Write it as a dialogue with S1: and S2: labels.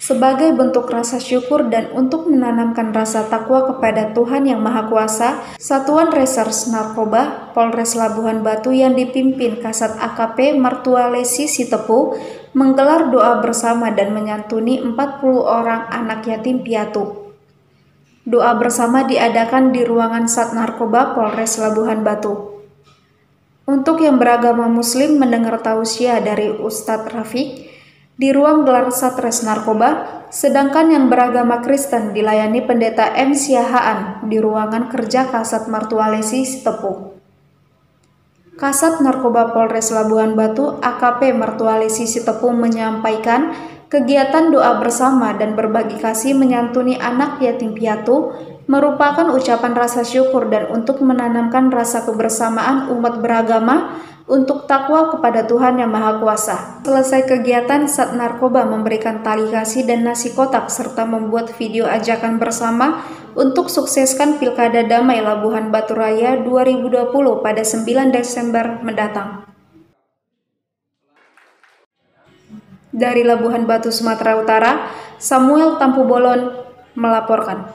S1: Sebagai bentuk rasa syukur dan untuk menanamkan rasa takwa kepada Tuhan Yang Maha Kuasa, Satuan Reserse Narkoba Polres Labuhan Batu yang dipimpin Kasat AKP Martualesi Sitepu menggelar doa bersama dan menyantuni 40 orang anak yatim piatu. Doa bersama diadakan di ruangan Sat Narkoba Polres Labuhan Batu. Untuk yang beragama muslim mendengar tausiah dari Ustadz Rafiq, di ruang gelar Satres Narkoba, sedangkan yang beragama Kristen dilayani Pendeta M. Siahaan di ruangan kerja Kasat Martualesi Sitepu. Kasat Narkoba Polres Labuhan Batu AKP Martualesi Sitepu menyampaikan kegiatan doa bersama dan berbagi kasih menyantuni anak yatim piatu merupakan ucapan rasa syukur dan untuk menanamkan rasa kebersamaan umat beragama untuk takwa kepada Tuhan Yang Maha Kuasa. Selesai kegiatan, Sat Narkoba memberikan tali kasih dan nasi kotak serta membuat video ajakan bersama untuk sukseskan Pilkada Damai Labuhan Batu Raya 2020 pada 9 Desember mendatang. Dari Labuhan Batu, Sumatera Utara, Samuel Tampu Bolon melaporkan.